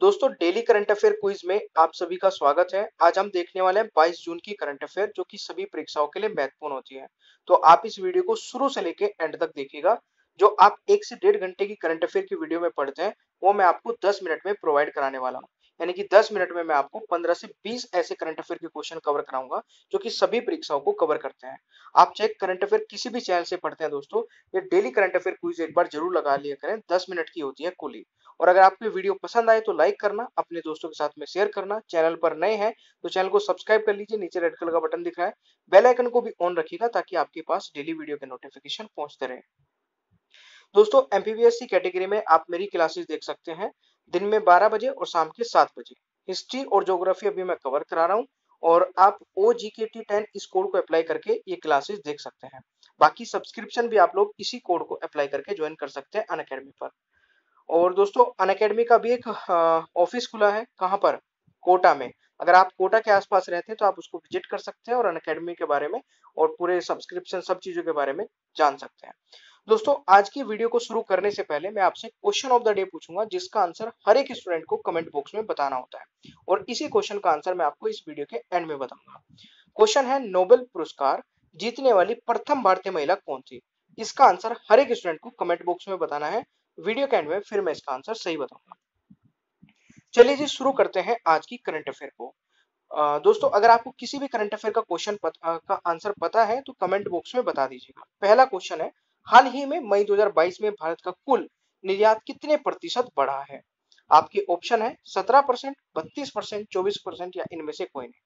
दोस्तों, daily current affair quiz में आप सभी का स्वागत है। आज हम देखने वाले हैं 22 जून की करंट अफेयर, जो कि सभी परीक्षाओं के लिए महत्वपूर्ण होती है। तो आप इस वीडियो को शुरू से लेकर एंड तक देखिएगा। जो आप एक से डेढ़ घंटे की करंट अफेयर की वीडियो में पढ़ते हैं, वो मैं आपको 10 मिनट में प्रोवाइड कराने वाला हूँ। यानी कि 10 मिनट में मैं आपको 15 से 20 ऐसे करंट अफेयर के क्वेश्चन कवर कराऊँगा, जो कि सभी परीक्षाओं को कवर करते हैं। आप चाहे करंट अफेयर किसी भी चैनल से पढ़ते हैं दोस्तों, ये डेली करंट अफेयर क्विज एक बार ज़रूर लगा लिया करें, दस मिनट की होती है कुली। और अगर आपको वीडियो पसंद आए तो लाइक करना, अपने दोस्तों के साथ में शेयर करना। चैनल पर नए हैं तो चैनल को सब्सक्राइब कर लीजिए, नीचे रेड कलर का बटन दिख रहा है। बेल आइकन को भी ऑन रखिएगा, ताकि आपके पास डेली वीडियो के नोटिफिकेशन पहुँचते रहे। दोस्तों एमपीबीएससी कैटेगरी में आप मेरी क्लासेस देख सकते हैं। दिन में 12 बजे और शाम के 7 बजे। हिस्ट्री और ज्योग्राफी अभी मैं कवर करा रहा हूँ और आप O G K T ten इस कोड को अप्लाई करके ये क्लासेस देख सकते हैं। बाकी सब्सक्रिप्शन भी आप लोग इसी कोड को अप्लाई करके ज्वाइन कर सकते हैं अन अकेडमी पर। और दोस्तों अन अकेडमी का भी एक ऑफ़िस खुला है कहाँ पर? कोटा में। अगर आप कोटा के आसपास रहते हैं तो आप उसको विज़िट कर सकते हैं और अन अकेडमी के बारे में और पूरे सब्सक्रिप्शन सब चीज़ों के बारे में जान सकते हैं। दोस्तों, आज की वीडियो को शुरू करने से पहले मैं आपसे क्वेश्चन ऑफ़ द डे पूछूँगा, जिसका आंसर हर एक स्टूडेंट को कमेंट बॉक्स में बताना होता है। और इसी क्वेश्चन का आंसर मैं आपको इस वीडियो के एंड में बताऊँगा। क्वेश्चन है नोबेल पुरस्कार जीतने वाली प्रथम भारतीय महिला कौन थी? इसका आंसर हर एक स्टूडेंट को कमेंट बॉक्स में बताना है। वीडियो के एंड में फिर मैं इसका आंसर सही बताऊँगा। चलिए जी, शुरू करते हैं आज की करंट अफेयर को। दोस्तों, अगर आपको किसी भी करंट अफेयर का क्वेश्चन का आंसर पता है तो कमेंट बॉक्स में बता दीजिएगा। पहला क्वेश्चन है हाल ही में मई 2022 में भारत का कुल निर्यात कितने प्रतिशत बढ़ा है? आपके ऑप्शन है 17 परसेंट, बत्तीस परसेंट, चौबीस परसेंट या इनमें से कोई नहीं।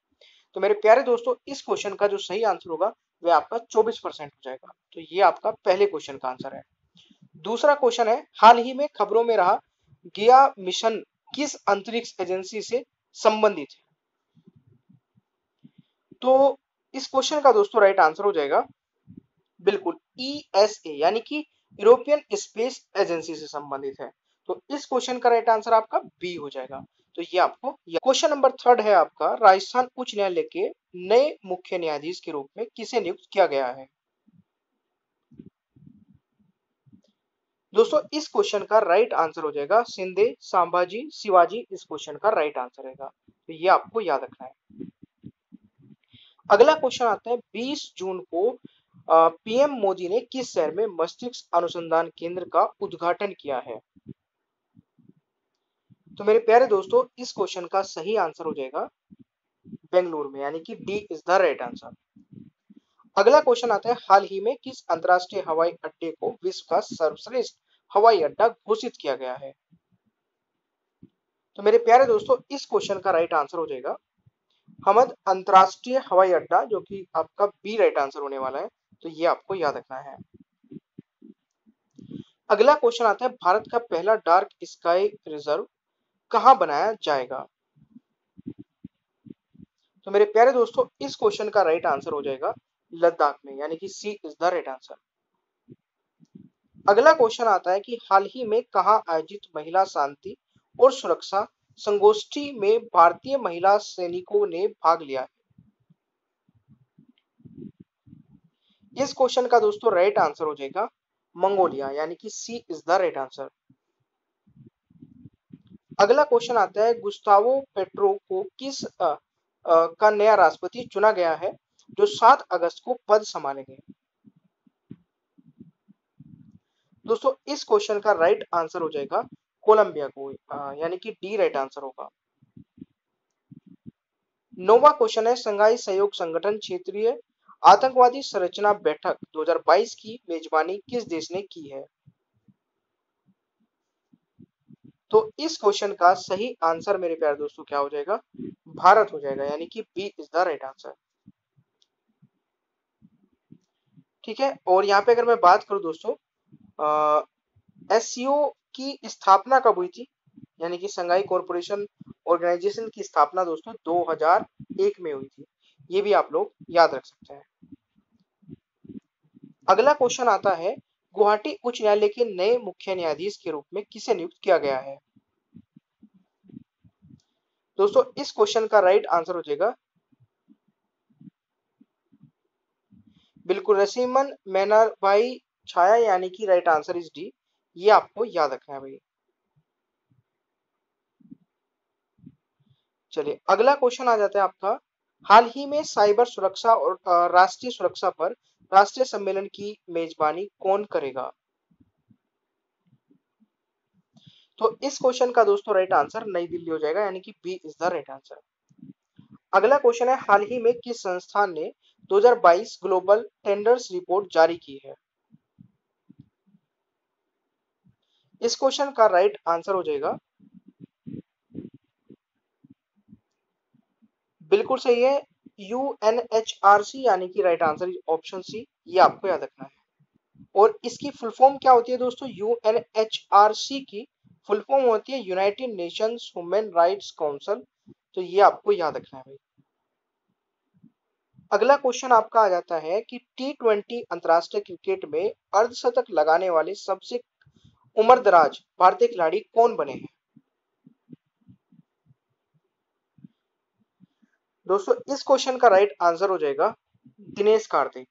तो मेरे प्यारे दोस्तों, इस क्वेश्चन का जो सही आंसर होगा, वह आपका 24 परसेंट हो जाएगा। तो ये आपका पहले क्वेश्चन का आंसर है। दूसरा क्वेश्चन है, हाल ही में खबरों में रहा, गया मिशन किस अंतरिक्ष एजेंसी से संबंधित है? तो इस क्वेश्चन का दोस्तों राइट आंसर हो जाएगा। बिल्कुल ईएसए e यानी कि यूरोपियन स्पेस एजेंसी से संबंधित है। तो इस क्वेश्चन का राइट आंसर आपका बी हो जाएगा। तो ये आपको क्वेश्चन नंबर थर्ड है आपका, राजस्थान उच्च न्यायालय के नए मुख्य न्यायाधीश के रूप में किसे नियुक्त किया गया है? दोस्तों, इस क्वेश्चन का राइट आंसर हो जाएगा। सिंधे, सांभाजी, शिवाजी, इस क्वेश्चन का राइट आंसर रहेगा। तो ये आपको याद रखना है। अगला क्वेश्चन आता है 20 जून को पीएम मोदी ने किस शहर में मस्तिष्क अनुसंधान केंद्र का उद्घाटन किया है? तो मेरे प्यारे दोस्तों, इस क्वेश्चन का सही आंसर हो जाएगा बेंगलुरु में, यानी कि D is the right answer अगला क्वेश्चन आता है, हाल ही में किस अंतरराष्ट्रीय हवाई अड्डे को विश्व का सर्वश्रेष्ठ हवाई अड्डा घोषित किया गया है? तो मेरे प्यारे दोस्तों, इस क्वेश्चन का राइट आंसर हो जाएगा हमद अंतरराष्ट्रीय हवाई अड्डा, जो कि आपका बी राइट आंसर होने वाला है। तो ये आपको याद रखना है। अगला क्वेश्चन आता है, भारत का पहला डार्क स्काई रिज़र्व कहाँ बनाया जाएगा? तो मेरे प्यारे दोस्तों, इस क्वेश्चन का राइट आंसर हो जाएगा लद्दाख में, यानी कि C is the right answer अगला क्वेश्चन आता है कि हाल ही में कहा आयोजित महिला शांति और सुरक्षा संगोष्ठी में भारतीय महिला सैनिकों ने भाग लिया है? इस क्वेश्चन का दोस्तों राइट आंसर हो जाएगा मंगोलिया यानी कि C is the right answer अगला क्वेश्चन आता है गुस्तावो पेट्रो को किस आ, आ, का नया राष्ट्रपति चुना गया है जो 7 अगस्त को पद संभालेंगे? दोस्तों इस क्वेश्चन का राइट आंसर हो जाएगा कोलंबिया को यानी कि डी राइट आंसर होगा। नोवा क्वेश्चन है संघाई सहयोग संगठन क्षेत्रीय आतंकवादी संरचना बैठक 2022 की मेजबानी किस देश ने की है? तो इस क्वेश्चन का सही आंसर मेरे प्यारे दोस्तों, क्या हो जाएगा? भारत हो जाएगा, यानी कि B is the right answer ठीक है, और यहाँ पे अगर मैं बात करूँ दोस्तों एस की स्थापना कब हुई थी? यानी कि संघाई कॉरपोरेशन ऑर्गेनाइजेशन की स्थापना दोस्तों 2001 में हुई थी। ये भी आप लोग याद रख सकते हैं। अगला क्वेश्चन आता है, गुवाहाटी उच्च न्यायालय के नए मुख्य न्यायाधीश के रूप में किसे नियुक्त किया गया है? दोस्तों, इस क्वेश्चन का राइट आंसर हो जाएगा। बिल्कुल, रसीमन मैनर भाई छाया यानी कि राइट आंसर इज़ डी ये आपको याद रखना है भाई। चलिए, अगला क्वेश्चन आ जाता है आपका। हाल ही में साइबर सुरक्षा और राष्ट्रीय सुरक्षा पर राष्ट्रीय सम्मेलन की मेजबानी कौन करेगा? तो इस क्वेश्चन का दोस्तों राइट आंसर नई दिल्ली हो जाएगा, यानी कि B is the right answer अगला क्वेश्चन है, हाल ही में किस संस्थान ने 2022 ग्लोबल टेंडर्स रिपोर्ट जारी की है? इस क्वेश्चन का राइट आंसर हो जाएगा बिल्कुल सही है। U N H R C यानी कि राइट आंसर ऑप्शन सी ये आपको याद रखना है। और इसकी फुल फॉर्म क्या होती है दोस्तों? U N H R C की फुल फॉर्म होती है United Nations Human Rights Council तो ये आपको याद रखना है भाई। अगला क्वेश्चन आपका आ जाता है कि टी ट्वेंटी अंतरराष्ट्रीय क्रिकेट में अर्धशतक लगाने वाले सबसे उम्र दराज भारतीय खिलाड़ी कौन बने हैं? दोस्तों, इस क्वेश्चन का राइट आंसर हो जाएगा दिनेश कार्तिक।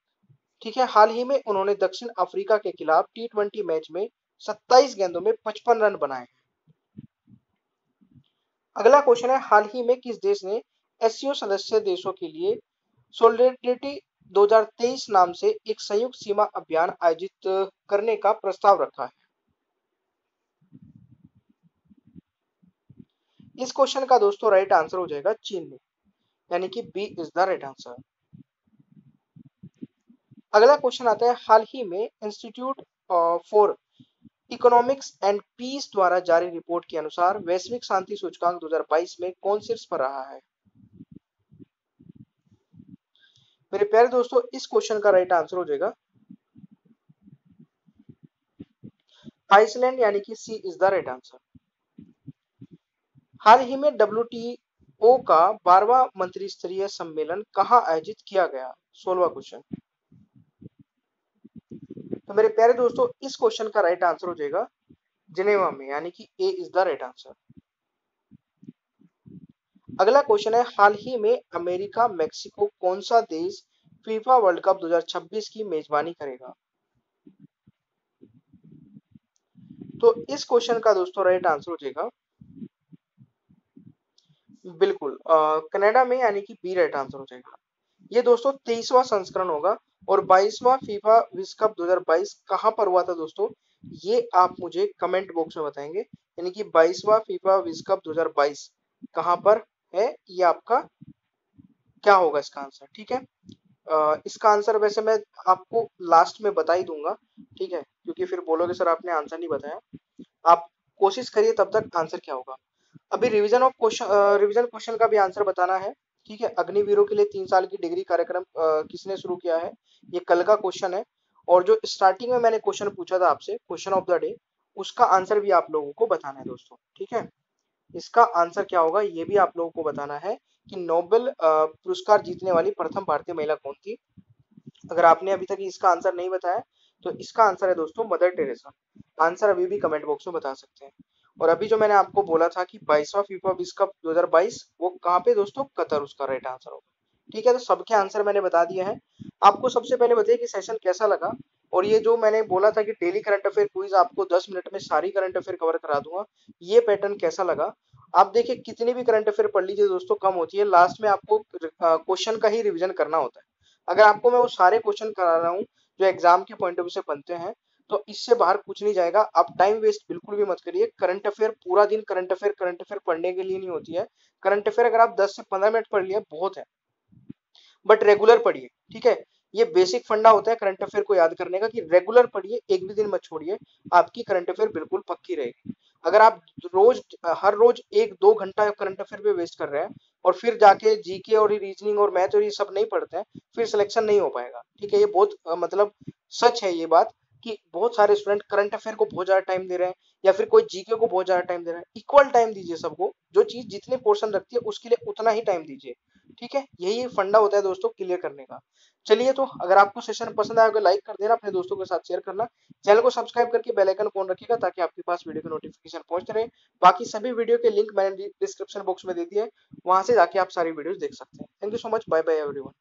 ठीक है, हाल ही में उन्होंने दक्षिण अफ्रीका के खिलाफ टी ट्वेंटी मैच में 27 गेंदों में 55 रन बनाए अगला क्वेश्चन है, हाल ही में किस देश ने एससीओ सदस्य देशों के लिए सोलिडेरिटी 2023 नाम से एक संयुक्त सीमा अभियान आयोजित करने का प्रस्ताव रखा है? इस क्वेश्चन का दोस्तों राइट आंसर हो जाएगा चीन में। यानी कि B is the right answer अगला क्वेश्चन आता है हाल ही में Institute for Economics and Peace द्वारा जारी रिपोर्ट के अनुसार वैश्विक शांति सूचकांक 2022 में कौन शीर्ष पर रहा है? मेरे प्यारे दोस्तों, इस क्वेश्चन का राइट आंसर हो जाएगा। आइसलैंड यानी कि C is the right answer हाल ही में डब्ल्यूटी का बारवा मंत्री स्तरीय सम्मेलन कहाँ आयोजित किया गया? सोलवा क्वेश्चन तो मेरे प्यारे दोस्तों, इस क्वेश्चन का राइट आंसर हो जाएगा जिनेवा में, यानी कि A is the right answer अगला क्वेश्चन है, हाल ही में अमेरिका, मेक्सिको कौन सा देश फीफा वर्ल्ड कप 2026 की मेजबानी करेगा? तो इस क्वेश्चन का दोस्तों राइट आंसर हो जाएगा बिल्कुल कनाडा में यानी कि बी राइट आंसर हो जाएगा। ये दोस्तों तेईसवा संस्करण होगा और बाईसवा फीफा विश्व कप 2022 कहाँ पर हुआ था दोस्तों? ये आप मुझे कमेंट बॉक्स में बताएँगे यानी कि बाईसवा फीफा विश्व कप 2022 कहाँ पर है? ये आपका क्या होगा इसका आंसर ठीक है? आ, इसका आंसर वैसे मैं आपको लास्ट में बता ही दूँगा ठीक है? क्योंकि फिर बोलोगे सर आपने आंसर नहीं बताया। आप कोशिश करिए तब तक आंसर क्या होगा। अभी revision of question revision question का भी आंसर बताना है। ठीक है, अग्निवीरों के लिए तीन साल की डिग्री कार्यक्रम किसने शुरू किया है? ये कल का क्वेश्चन है। और जो स्टार्टिंग में मैंने क्वेश्चन पूछा था आपसे क्वेश्चन ऑफ़ द डे उसका आंसर भी आप लोगों को बताना है दोस्तों। ठीक है? इसका आंसर क्या होगा, ये भी आप लोगों को बताना है कि नोबेल पुरस्कार जीतने वाली प्रथम भारतीय महिला कौन थी? अगर आपने अभी तक इसका आंसर नहीं बताया तो इसका आंसर है दोस्तों मदर टेरेसा आंसर अभी भी कमेंट बॉक्स में बता सकते हैं। और अभी जो मैंने आपको बोला था कि बाईसवा फीफा विश्व कप 2022 वो कहाँ पे दोस्तों? कतर, उसका राइट आंसर होगा। ठीक है तो सबके आंसर मैंने बता दिया है। आपको सबसे पहले बताइए कि सेशन कैसा लगा? और ये जो मैंने बोला था कि डेली करंट अफेयर क्विज आपको 10 मिनट में सारी करंट अफेयर कवर करा दूँगा। ये पैटर्न कैसा लगा? आप देखिए, कितनी भी करंट अफेयर पढ़ लीजिए दोस्तों, कम होती है। लास्ट में आपको क्वेश्चन का ही रिविजन करना होता है। अगर आपको मैं वो सारे क्वेश्चन करा रहा हूँ, जो एग्ज़ाम के पॉइंट ऑफ़ व्यू से बनते हैं तो इससे बाहर कुछ नहीं जाएगा। आप टाइम वेस्ट बिल्कुल भी मत करिए। करंट अफेयर पूरा दिन करंट अफेयर करंट अफेयर पढ़ने के लिए नहीं होती है। करंट अफेयर अगर आप 10 से 15 मिनट पढ़ लिए, बहुत है। बट रेगुलर पढ़िए, ठीक है? ये बेसिक फंडा होता है करंट अफेयर को याद करने का कि रेगुलर पढ़िए, एक भी दिन मत छोड़िए। आपकी करंट अफेयर बिल्कुल पक्की रहेगी। अगर आप रोज, हर रोज एक दो घंटा करंट अफेयर पे वेस्ट कर रहे हैं और फिर जाके जीके और रीजनिंग और मैथ और ये सब नहीं पढ़ते हैं, फिर सिलेक्शन नहीं हो पाएगा। ठीक है? ये बहुत मतलब सच है ये बात। कि बहुत सारे स्टूडेंट करंट अफेयर को बहुत ज़्यादा टाइम दे रहे हैं, या फिर कोई जीके को बहुत ज़्यादा टाइम दे रहे हैं। इक्वल टाइम दीजिए सबको, जो चीज़ जितने पोर्शन रखती है, उसके लिए उतना ही टाइम दीजिए। ठीक है? यही फंडा होता है दोस्तों क्लियर करने का। चलिए तो अगर आपको सेशन पसंद आया लाइक कर देना, अपने दोस्तों के साथ शेयर करना। चैनल को सब्सक्राइब करके बेल आइकन ऑन रखिएगा, ताकि आपके पास वीडियो की नोटिफिकेशन पहुँचते रहे। बाकी सभी वीडियो के लिंक मैंने डिस्क्रिप्शन बॉक्स में दे दिए वहाँ से जाके आप सारी वीडियो देख सकते हैं। Thank you so much bye bye everyone